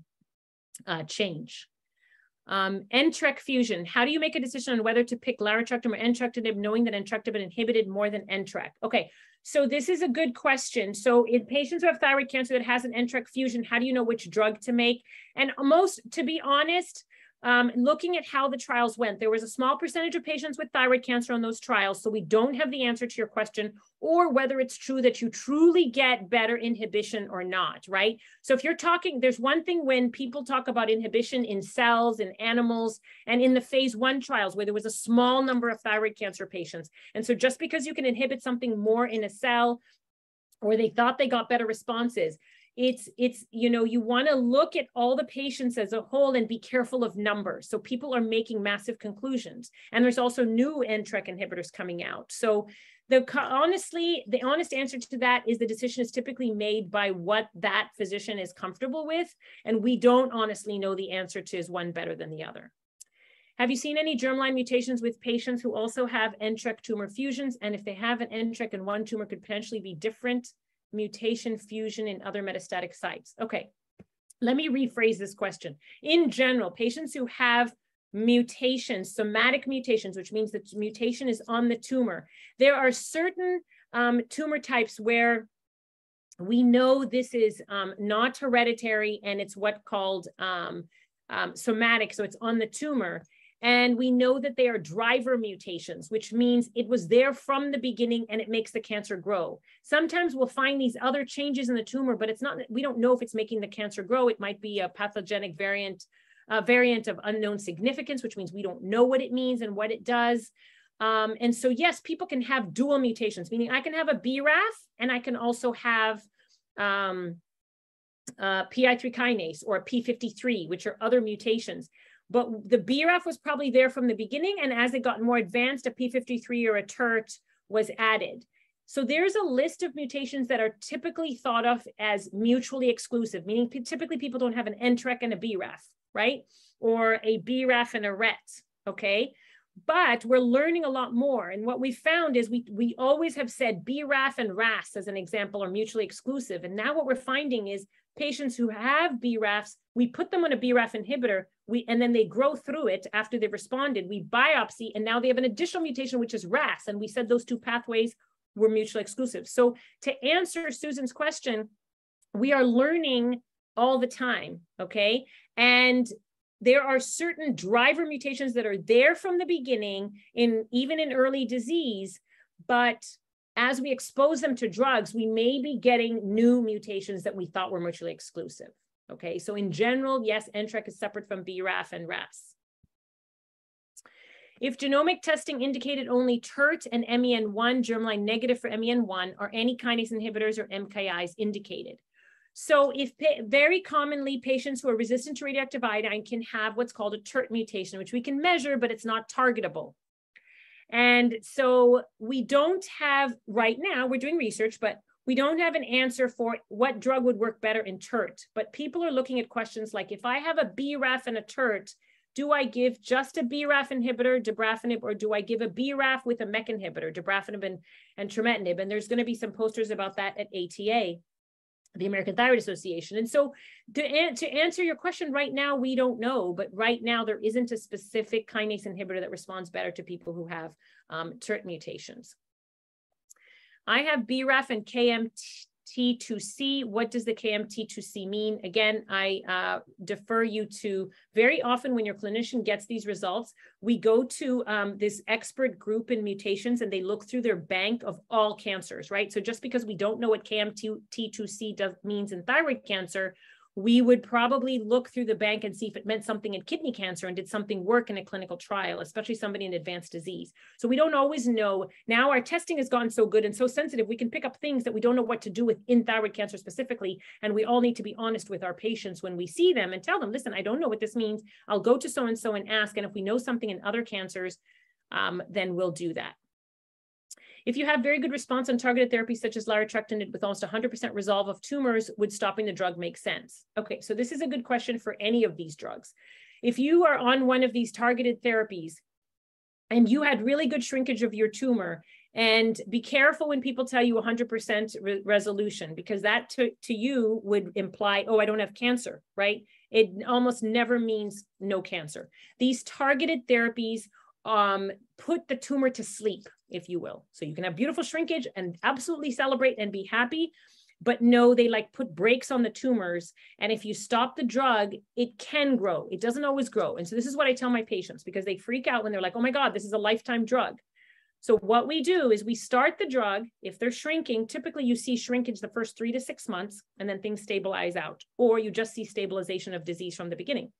uh, change. Um, NTRK fusion. How do you make a decision on whether to pick larotrectinib or entrectinib, knowing that entrectinib inhibited more than NTRK? Okay, so this is a good question. So in patients who have thyroid cancer that has an NTRK fusion, how do you know which drug to make? And most, to be honest, um, looking at how the trials went, there was a small percentage of patients with thyroid cancer on those trials. So we don't have the answer to your question or whether it's true that you truly get better inhibition or not, right? So if you're talking, there's one thing when people talk about inhibition in cells, in animals, and in the phase one trials where there was a small number of thyroid cancer patients. And so just because you can inhibit something more in a cell or they thought they got better responses, it's it's you know you want to look at all the patients as a whole and be careful of numbers. So people are making massive conclusions and there's also new NTRK inhibitors coming out. So the honestly the honest answer to that is the decision is typically made by what that physician is comfortable with and we don't honestly know the answer to is one better than the other. Have you seen any germline mutations with patients who also have NTRK tumor fusions? And if they have an NTRK and one tumor could potentially be different mutation fusion in other metastatic sites? Okay, let me rephrase this question. In general, patients who have mutations, somatic mutations, which means that mutation is on the tumor, there are certain um, tumor types where we know this is um, not hereditary and it's what called um, um somatic, so it's on the tumor. And we know that they are driver mutations, which means it was there from the beginning and it makes the cancer grow. Sometimes we'll find these other changes in the tumor, but it's not, we don't know if it's making the cancer grow. It might be a pathogenic variant, a variant of unknown significance, which means we don't know what it means and what it does. Um, and so, yes, people can have dual mutations, meaning I can have a BRAF and I can also have um, uh, PI3 kinase or a P53, which are other mutations. But the BRAF was probably there from the beginning. And as it got more advanced, a P53 or a TERT was added. So there's a list of mutations that are typically thought of as mutually exclusive, meaning typically people don't have an NTRK and a BRAF, right? Or a BRAF and a RET, okay? But we're learning a lot more. And what we found is we, we always have said BRAF and RAS, as an example, are mutually exclusive. And now what we're finding is patients who have BRAFs, we put them on a BRAF inhibitor, we and then they grow through it after they've responded. We biopsy, and now they have an additional mutation, which is RAS. And we said those two pathways were mutually exclusive. So to answer Susan's question, we are learning all the time, okay? And there are certain driver mutations that are there from the beginning in even in early disease, but as we expose them to drugs, we may be getting new mutations that we thought were mutually exclusive. Okay, so in general, yes, NTRK is separate from BRAF and RAS. If genomic testing indicated only TERT and MEN1, germline negative for MEN1, are any kinase inhibitors or MKIs indicated? So if very commonly patients who are resistant to radioactive iodine can have what's called a TERT mutation, which we can measure, but it's not targetable. And so we don't have right now, we're doing research, but we don't have an answer for what drug would work better in TERT. But people are looking at questions like if I have a BRAF and a TERT, do I give just a BRAF inhibitor, dabrafenib, or do I give a BRAF with a MEK inhibitor, dabrafenib and, and trametinib? And there's going to be some posters about that at ATA the American Thyroid Association. And so to, an to answer your question right now, we don't know, but right now there isn't a specific kinase inhibitor that responds better to people who have um, TERT mutations. I have BRAF and KMT T2C. What does the KMT2C mean? Again, I uh, defer you to very often when your clinician gets these results, we go to um, this expert group in mutations and they look through their bank of all cancers, right? So just because we don't know what KMT2C does, means in thyroid cancer, we would probably look through the bank and see if it meant something in kidney cancer and did something work in a clinical trial, especially somebody in advanced disease. So we don't always know. Now our testing has gone so good and so sensitive, we can pick up things that we don't know what to do with in thyroid cancer specifically. And we all need to be honest with our patients when we see them and tell them, listen, I don't know what this means. I'll go to so-and-so and ask. And if we know something in other cancers, um, then we'll do that. If you have very good response on targeted therapy, such as larotrectinib with almost 100% resolve of tumors, would stopping the drug make sense? Okay, so this is a good question for any of these drugs. If you are on one of these targeted therapies and you had really good shrinkage of your tumor, and be careful when people tell you 100% re resolution, because that to, to you would imply, oh, I don't have cancer, right? It almost never means no cancer. These targeted therapies um, put the tumor to sleep, if you will. So you can have beautiful shrinkage and absolutely celebrate and be happy, but no, they like put brakes on the tumors. And if you stop the drug, it can grow. It doesn't always grow. And so this is what I tell my patients because they freak out when they're like, oh my God, this is a lifetime drug. So what we do is we start the drug. If they're shrinking, typically you see shrinkage the first three to six months, and then things stabilize out, or you just see stabilization of disease from the beginning.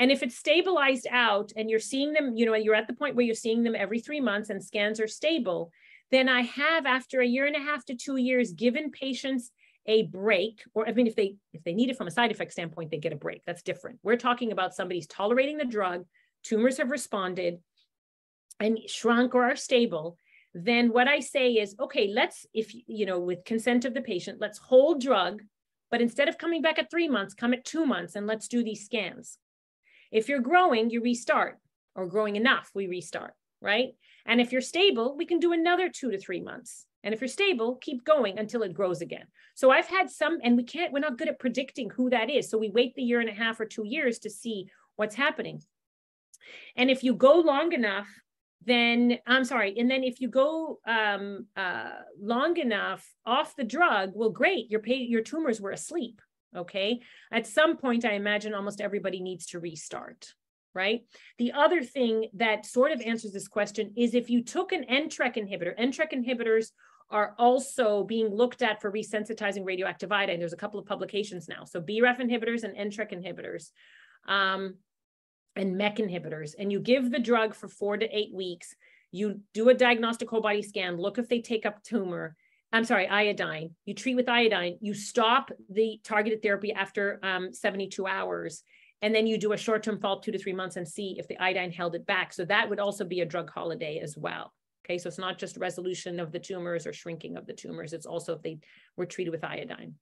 And if it's stabilized out and you're seeing them, you know, you're at the point where you're seeing them every three months and scans are stable, then I have, after a year and a half to two years, given patients a break, or I mean, if they if they need it from a side effect standpoint, they get a break. That's different. We're talking about somebody's tolerating the drug, tumors have responded and shrunk or are stable, then what I say is, okay, let's, if you know, with consent of the patient, let's hold drug, but instead of coming back at three months, come at two months and let's do these scans. If you're growing, you restart, or growing enough, we restart, right? And if you're stable, we can do another two to three months. And if you're stable, keep going until it grows again. So I've had some, and we can't, we're not good at predicting who that is. So we wait the year and a half or two years to see what's happening. And if you go long enough, then I'm sorry. And then if you go um, uh, long enough off the drug, well, great, your your tumors were asleep. Okay. At some point, I imagine almost everybody needs to restart. Right. The other thing that sort of answers this question is if you took an NTRK inhibitor, NTRK inhibitors are also being looked at for resensitizing radioactive iodine. There's a couple of publications now. So BRAF inhibitors and NTRK inhibitors. Um, and MEK inhibitors, and you give the drug for four to eight weeks. You do a diagnostic whole body scan, look if they take up tumor. I'm sorry, iodine. You treat with iodine. You stop the targeted therapy after um, 72 hours, and then you do a short-term follow-up, two to three months, and see if the iodine held it back. So that would also be a drug holiday as well. Okay, so it's not just resolution of the tumors or shrinking of the tumors. It's also if they were treated with iodine.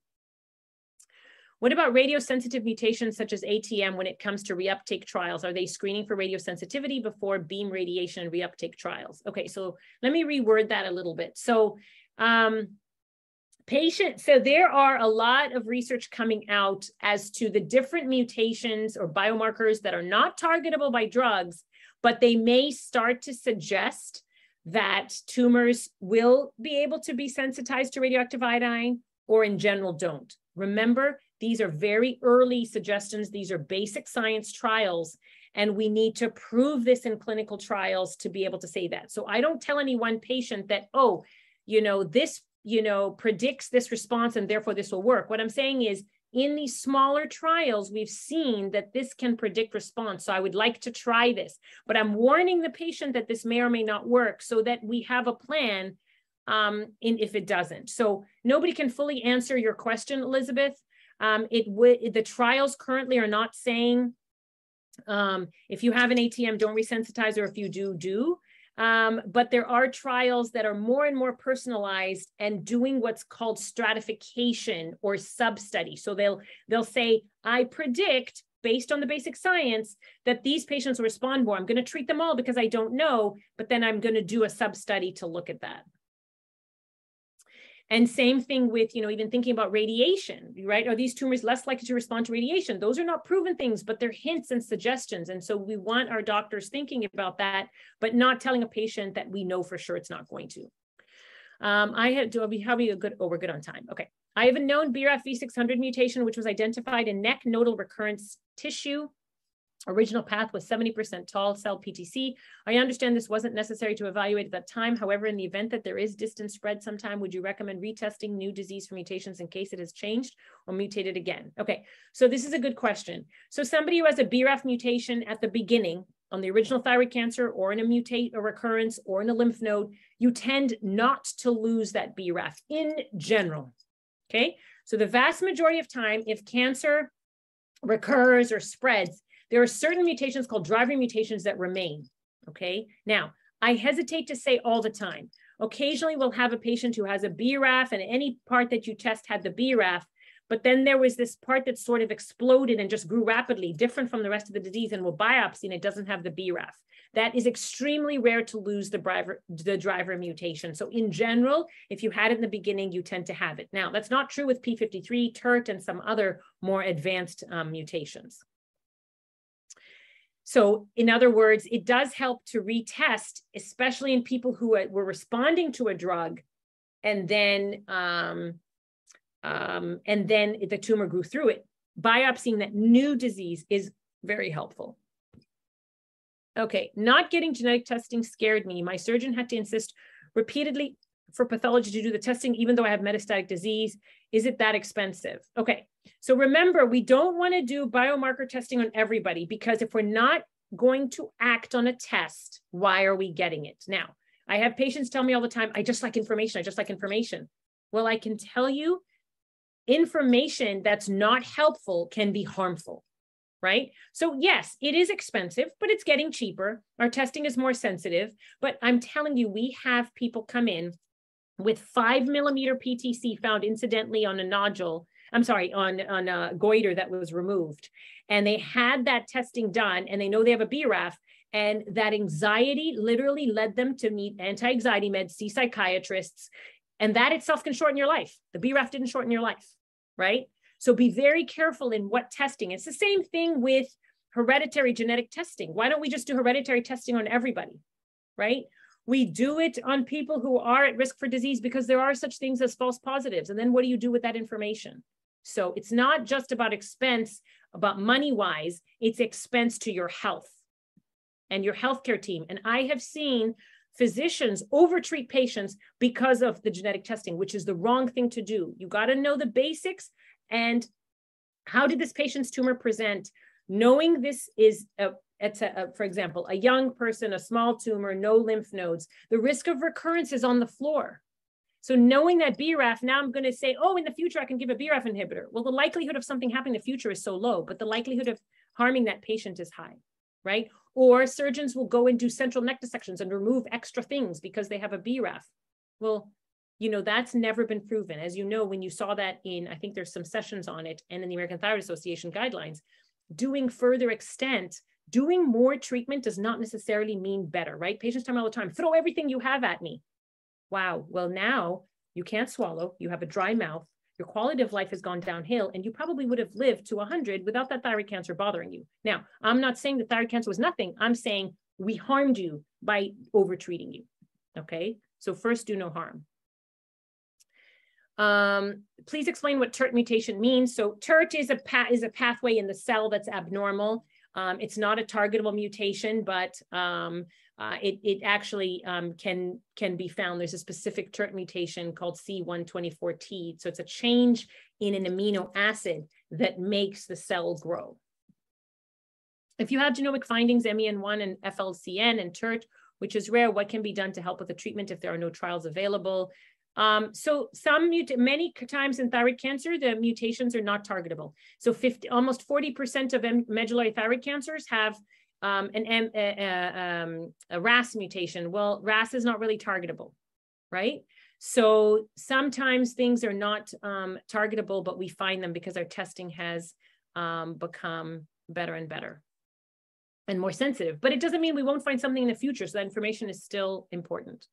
What about radiosensitive mutations such as ATM when it comes to reuptake trials? Are they screening for radiosensitivity before beam radiation and reuptake trials? Okay, so let me reword that a little bit. So um, patient, so there are a lot of research coming out as to the different mutations or biomarkers that are not targetable by drugs, but they may start to suggest that tumors will be able to be sensitized to radioactive iodine or in general don't. Remember, these are very early suggestions. These are basic science trials, and we need to prove this in clinical trials to be able to say that. So I don't tell any one patient that, oh, you know, this, you know, predicts this response and therefore this will work. What I'm saying is, in these smaller trials, we've seen that this can predict response. So I would like to try this, but I'm warning the patient that this may or may not work so that we have a plan um, in if it doesn't. So nobody can fully answer your question, Elizabeth. Um, it would the trials currently are not saying um, if you have an ATM, don't resensitize, or if you do, do. Um, but there are trials that are more and more personalized and doing what's called stratification or sub-study. So they'll they'll say, I predict based on the basic science that these patients respond more. I'm going to treat them all because I don't know, but then I'm going to do a sub-study to look at that. And same thing with, you know, even thinking about radiation, right? Are these tumors less likely to respond to radiation? Those are not proven things, but they're hints and suggestions. And so we want our doctors thinking about that, but not telling a patient that we know for sure it's not going to. Um, I had, do we have a good, oh, we're good on time. Okay. I have a known BRAF V600 mutation, which was identified in neck nodal recurrence tissue Original path was 70% tall cell PTC. I understand this wasn't necessary to evaluate at that time. However, in the event that there is distance spread sometime, would you recommend retesting new disease for mutations in case it has changed or mutated again? Okay, so this is a good question. So somebody who has a BRAF mutation at the beginning on the original thyroid cancer or in a mutate or recurrence or in a lymph node, you tend not to lose that BRAF in general. Okay, so the vast majority of time, if cancer recurs or spreads, there are certain mutations called driver mutations that remain. Okay. Now, I hesitate to say all the time. Occasionally, we'll have a patient who has a BRAF, and any part that you test had the BRAF, but then there was this part that sort of exploded and just grew rapidly, different from the rest of the disease, and we'll biopsy and it doesn't have the BRAF. That is extremely rare to lose the driver, the driver mutation. So in general, if you had it in the beginning, you tend to have it. Now, that's not true with P53, TERT, and some other more advanced um, mutations. So, in other words, it does help to retest, especially in people who were responding to a drug, and then um, um, and then the tumor grew through it. Biopsying that new disease is very helpful. Okay, not getting genetic testing scared me. My surgeon had to insist repeatedly for pathology to do the testing, even though I have metastatic disease. Is it that expensive? Okay, so remember, we don't want to do biomarker testing on everybody because if we're not going to act on a test, why are we getting it? Now, I have patients tell me all the time, I just like information. I just like information. Well, I can tell you information that's not helpful can be harmful right? So yes, it is expensive, but it's getting cheaper. Our testing is more sensitive, but I'm telling you, we have people come in with five millimeter PTC found incidentally on a nodule. I'm sorry, on, on a goiter that was removed. And they had that testing done and they know they have a BRAF and that anxiety literally led them to meet anti-anxiety meds, see psychiatrists, and that itself can shorten your life. The BRAF didn't shorten your life, right? So be very careful in what testing. It's the same thing with hereditary genetic testing. Why don't we just do hereditary testing on everybody, right? We do it on people who are at risk for disease because there are such things as false positives. And then what do you do with that information? So it's not just about expense, about money wise, it's expense to your health and your healthcare team. And I have seen physicians overtreat patients because of the genetic testing, which is the wrong thing to do. You got to know the basics and how did this patient's tumor present? Knowing this is a, it's a, for example, a young person, a small tumor, no lymph nodes, the risk of recurrence is on the floor. So knowing that BRAF, now I'm going to say, oh, in the future I can give a BRAF inhibitor. Well, the likelihood of something happening in the future is so low, but the likelihood of harming that patient is high, right? Or surgeons will go and do central neck dissections and remove extra things because they have a BRAF. Well, you know, that's never been proven. As you know, when you saw that in, I think there's some sessions on it and in the American Thyroid Association guidelines, doing further extent, doing more treatment does not necessarily mean better, right? Patients tell me all the time, throw everything you have at me. Wow. Well, now you can't swallow, you have a dry mouth, your quality of life has gone downhill, and you probably would have lived to 100 without that thyroid cancer bothering you. Now, I'm not saying that thyroid cancer was nothing. I'm saying we harmed you by overtreating you. Okay. So, first, do no harm. Um, please explain what TERT mutation means. So TERT is a, is a pathway in the cell that's abnormal. Um, it's not a targetable mutation, but um, uh, it, it actually um, can, can be found. There's a specific TERT mutation called C124T. So it's a change in an amino acid that makes the cell grow. If you have genomic findings, MEN1 and FLCN and TERT, which is rare, what can be done to help with the treatment if there are no trials available? Um, so some many times in thyroid cancer, the mutations are not targetable. So 50, almost 40% of medullary thyroid cancers have um, an, a, a, um, a RAS mutation. Well, RAS is not really targetable, right? So sometimes things are not um, targetable, but we find them because our testing has um, become better and better and more sensitive. But it doesn't mean we won't find something in the future. So that information is still important.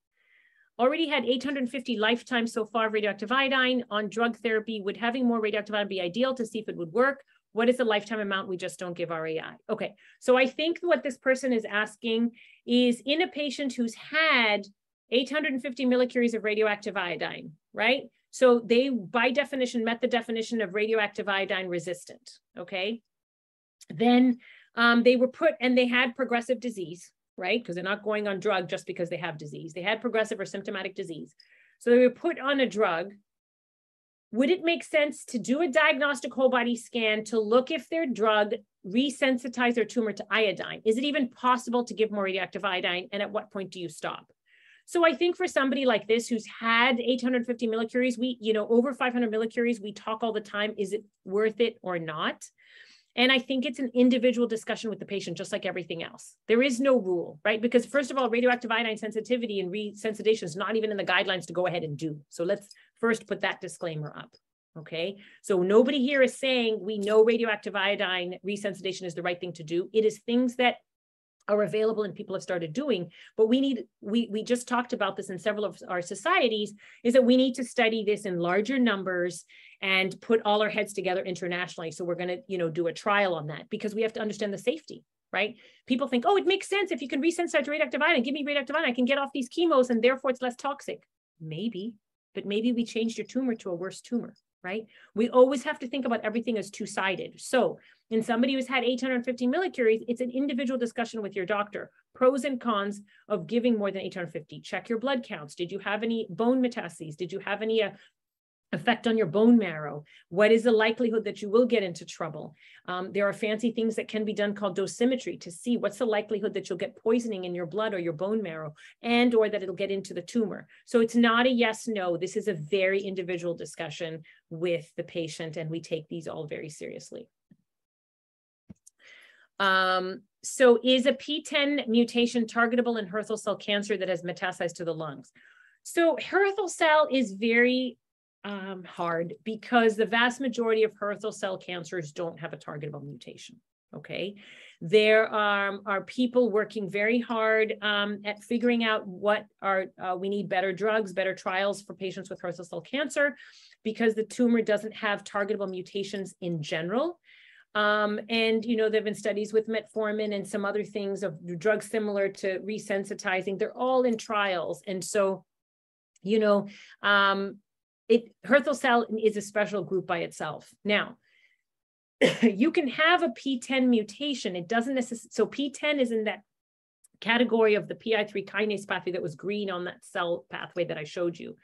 Already had 850 lifetimes so far of radioactive iodine on drug therapy. Would having more radioactive iodine be ideal to see if it would work? What is the lifetime amount? We just don't give RAI. Okay, so I think what this person is asking is in a patient who's had 850 millicuries of radioactive iodine, right? So they, by definition, met the definition of radioactive iodine resistant, okay? Then um, they were put, and they had progressive disease, right? Because they're not going on drug just because they have disease. They had progressive or symptomatic disease. So they were put on a drug. Would it make sense to do a diagnostic whole body scan to look if their drug resensitize their tumor to iodine? Is it even possible to give more radioactive iodine? And at what point do you stop? So I think for somebody like this who's had 850 millicuries, we, you know, over 500 millicuries, we talk all the time, is it worth it or not? And I think it's an individual discussion with the patient, just like everything else. There is no rule, right? Because first of all, radioactive iodine sensitivity and resensitization is not even in the guidelines to go ahead and do. So let's first put that disclaimer up. Okay. So nobody here is saying we know radioactive iodine resensitization is the right thing to do. It is things that are available and people have started doing. But we need we we just talked about this in several of our societies is that we need to study this in larger numbers and put all our heads together internationally. So we're going to you know do a trial on that because we have to understand the safety right? People think oh it makes sense. If you can resensitize radioactive iodine give me radioactive iodine i can get off these chemos and therefore it's less toxic. Maybe but maybe we changed your tumor to a worse tumor right? We always have to think about everything as two-sided. So in somebody who's had 850 millicuries, it's an individual discussion with your doctor. Pros and cons of giving more than 850. Check your blood counts. Did you have any bone metastases? Did you have any uh, effect on your bone marrow. What is the likelihood that you will get into trouble? Um, there are fancy things that can be done called dosimetry to see what's the likelihood that you'll get poisoning in your blood or your bone marrow and or that it'll get into the tumor. So it's not a yes no. This is a very individual discussion with the patient and we take these all very seriously. Um, so is a PTEN mutation targetable in Hürthle cell cancer that has metastasized to the lungs? So Hürthle cell is very um, hard because the vast majority of Hürthle cell cancers don't have a targetable mutation. Okay. There are, are people working very hard um, at figuring out what are, uh, we need better drugs, better trials for patients with Hürthle cell cancer because the tumor doesn't have targetable mutations in general. Um, and, you know, there have been studies with metformin and some other things of drugs similar to resensitizing. They're all in trials. And so, you know, um, it Hürthle cell is a special group by itself. Now, you can have a PTEN mutation. It doesn't necessarily, so PTEN is in that category of the PI3 kinase pathway that was green on that cell pathway that I showed you.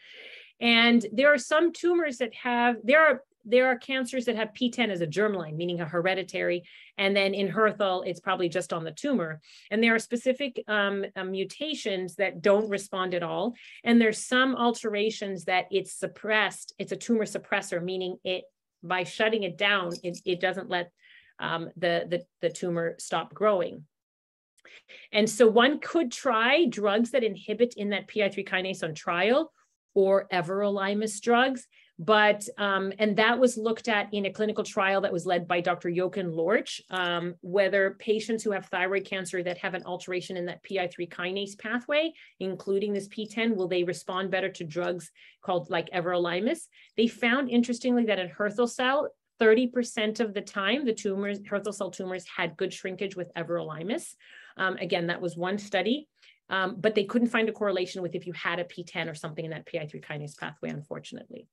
And there are some tumors that have, there are there are cancers that have PTEN as a germline, meaning a hereditary, and then in Hürthle, it's probably just on the tumor. And there are specific um, uh, mutations that don't respond at all. And there's some alterations that it's suppressed. It's a tumor suppressor, meaning it by shutting it down, it, it doesn't let um, the, the, the tumor stop growing. And so one could try drugs that inhibit in that PI3 kinase on trial or everolimus drugs but um, and that was looked at in a clinical trial that was led by Dr. Jochen Lorch, um, whether patients who have thyroid cancer that have an alteration in that PI3 kinase pathway, including this PTEN, will they respond better to drugs called like everolimus? They found interestingly that in Hürthle cell, 30% of the time, the tumors, Hürthle cell tumors had good shrinkage with everolimus. Um, again, that was one study. Um, but they couldn't find a correlation with if you had a P10 or something in that PI3 kinase pathway, unfortunately.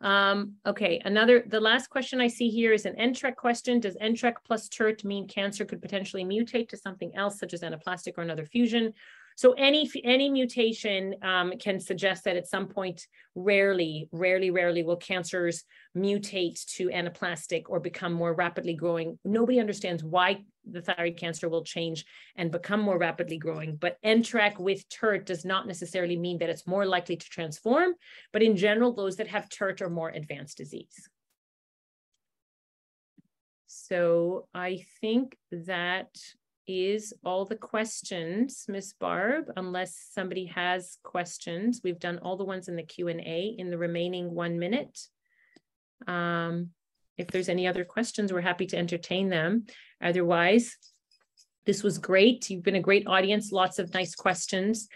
Um, okay, another, the last question I see here is an NTRK question. Does NTRK plus TERT mean cancer could potentially mutate to something else, such as anaplastic or another fusion? So any any mutation um, can suggest that at some point, rarely, rarely, rarely will cancers mutate to anaplastic or become more rapidly growing. Nobody understands why the thyroid cancer will change and become more rapidly growing. But NTRK with TERT does not necessarily mean that it's more likely to transform. But in general, those that have TERT are more advanced disease. So I think that is all the questions, Miss Barb, unless somebody has questions. We've done all the ones in the Q&A in the remaining one minute. Um, if there's any other questions, we're happy to entertain them. Otherwise, this was great. You've been a great audience, lots of nice questions.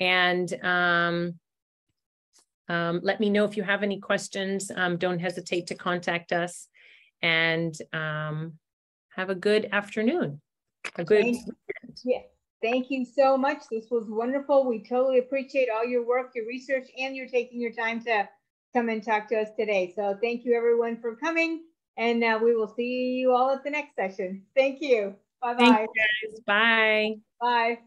And um, um, let me know if you have any questions. Um, don't hesitate to contact us and um, have a good afternoon a good thank, yeah. Thank you so much. This was wonderful. We totally appreciate all your work your research and you're taking your time to come and talk to us today. So thank you everyone for coming and uh, we will see you all at the next session. Thank you. Bye bye bye. Bye